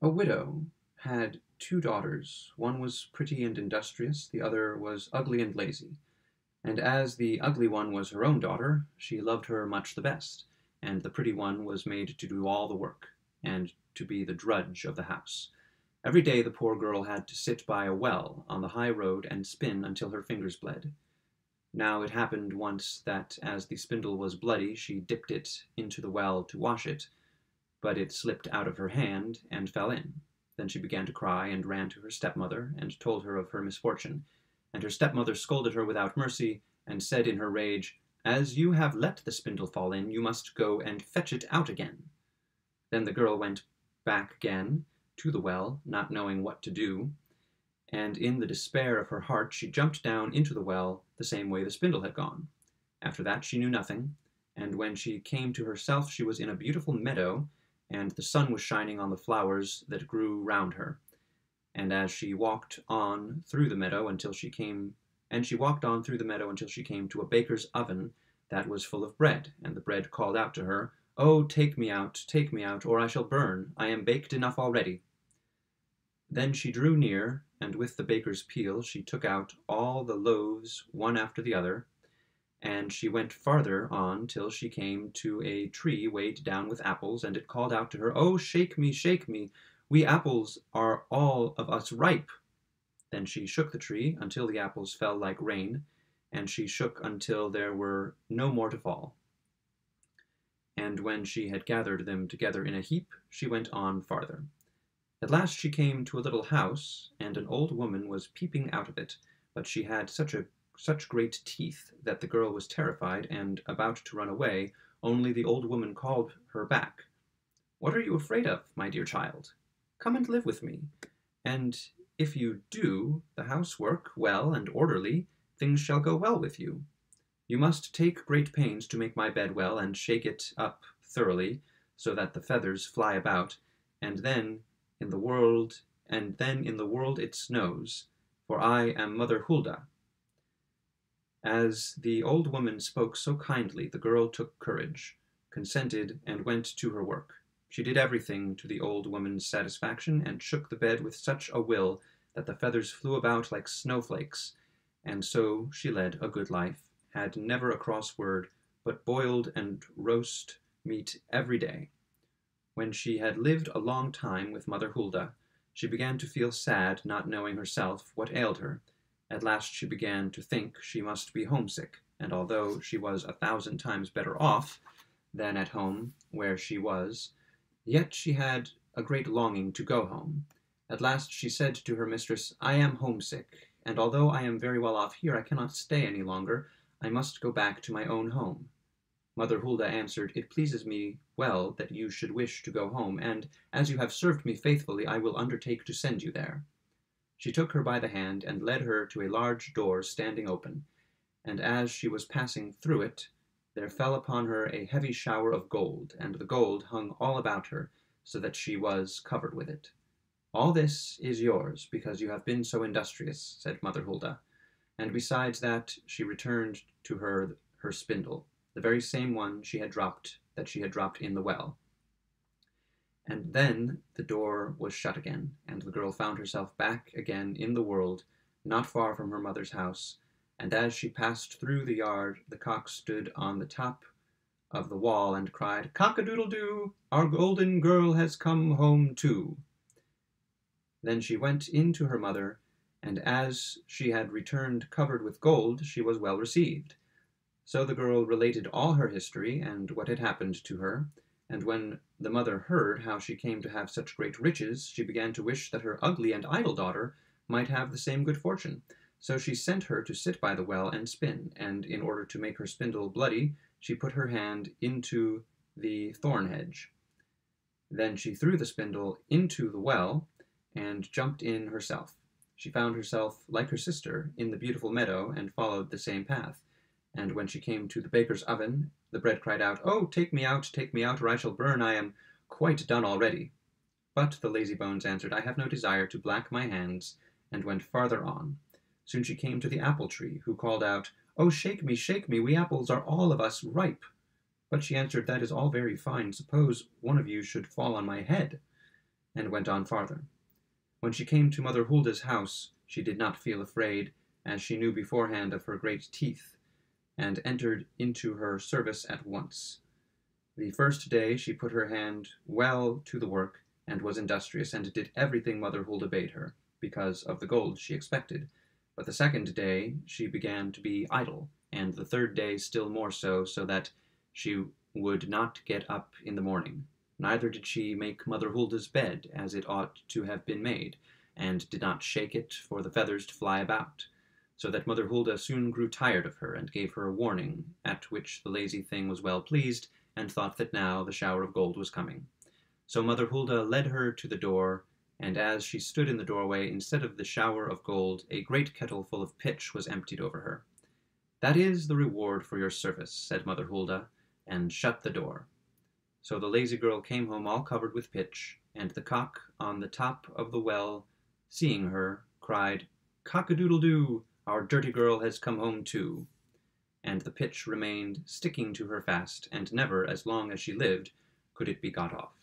A widow had two daughters. One was pretty and industrious, the other was ugly and lazy. And as the ugly one was her own daughter, she loved her much the best, and the pretty one was made to do all the work, and to be the drudge of the house. Every day the poor girl had to sit by a well on the high road and spin until her fingers bled. Now it happened once that as the spindle was bloody she dipped it into the well to wash it, but it slipped out of her hand and fell in. Then she began to cry and ran to her stepmother and told her of her misfortune. And her stepmother scolded her without mercy and said in her rage, As you have let the spindle fall in, you must go and fetch it out again. Then the girl went back again to the well, not knowing what to do, and in the despair of her heart she jumped down into the well the same way the spindle had gone. After that she knew nothing, and when she came to herself she was in a beautiful meadow and the sun was shining on the flowers that grew round her. And as she walked on through the meadow until she came and she walked on through the meadow until she came to a baker's oven that was full of bread, and the bread called out to her, Oh, take me out, take me out, or I shall burn. I am baked enough already. Then she drew near, and with the baker's peel she took out all the loaves one after the other, and she went farther on till she came to a tree weighed down with apples, and it called out to her, Oh, shake me, shake me, we apples are all of us ripe. Then she shook the tree until the apples fell like rain, and she shook until there were no more to fall. And when she had gathered them together in a heap, she went on farther. At last she came to a little house, and an old woman was peeping out of it, but she had such a such great teeth that the girl was terrified and about to run away, only the old woman called her back. What are you afraid of, my dear child? Come and live with me, and if you do the housework well and orderly, things shall go well with you. You must take great pains to make my bed well and shake it up thoroughly, so that the feathers fly about, and then in the world and then in the world it snows, for I am Mother Hulda, as the old woman spoke so kindly, the girl took courage, consented, and went to her work. She did everything to the old woman's satisfaction, and shook the bed with such a will that the feathers flew about like snowflakes, and so she led a good life, had never a cross word, but boiled and roast meat every day. When she had lived a long time with Mother Hulda, she began to feel sad, not knowing herself what ailed her, at last she began to think she must be homesick, and although she was a thousand times better off than at home where she was, yet she had a great longing to go home. At last she said to her mistress, I am homesick, and although I am very well off here, I cannot stay any longer. I must go back to my own home. Mother Hulda answered, It pleases me well that you should wish to go home, and as you have served me faithfully, I will undertake to send you there. She took her by the hand and led her to a large door standing open, and as she was passing through it, there fell upon her a heavy shower of gold, and the gold hung all about her, so that she was covered with it. All this is yours, because you have been so industrious, said Mother Hulda, and besides that she returned to her her spindle, the very same one she had dropped that she had dropped in the well. And then the door was shut again, and the girl found herself back again in the world, not far from her mother's house, and as she passed through the yard, the cock stood on the top of the wall and cried, Cock-a-doodle-doo, our golden girl has come home too. Then she went in to her mother, and as she had returned covered with gold, she was well received. So the girl related all her history and what had happened to her, and when the mother heard how she came to have such great riches, she began to wish that her ugly and idle daughter might have the same good fortune. So she sent her to sit by the well and spin, and in order to make her spindle bloody, she put her hand into the thorn hedge. Then she threw the spindle into the well and jumped in herself. She found herself, like her sister, in the beautiful meadow and followed the same path. And when she came to the baker's oven the bread cried out, Oh, take me out, take me out, or I shall burn. I am quite done already. But the lazy bones answered, I have no desire to black my hands, and went farther on. Soon she came to the apple tree, who called out, Oh, shake me, shake me, we apples are all of us ripe. But she answered, That is all very fine. Suppose one of you should fall on my head. and went on farther. When she came to Mother Hulda's house, she did not feel afraid, as she knew beforehand of her great teeth, and entered into her service at once. The first day she put her hand well to the work, and was industrious, and did everything Mother Hulda bade her, because of the gold she expected. But the second day she began to be idle, and the third day still more so, so that she would not get up in the morning. Neither did she make Mother Hulda's bed as it ought to have been made, and did not shake it for the feathers to fly about, so that Mother Hulda soon grew tired of her, and gave her a warning, at which the lazy thing was well pleased, and thought that now the shower of gold was coming. So Mother Hulda led her to the door, and as she stood in the doorway, instead of the shower of gold, a great kettle full of pitch was emptied over her. That is the reward for your service, said Mother Hulda, and shut the door. So the lazy girl came home all covered with pitch, and the cock on the top of the well, seeing her, cried, Cock a doodle doo, our dirty girl has come home too. And the pitch remained sticking to her fast, and never, as long as she lived, could it be got off.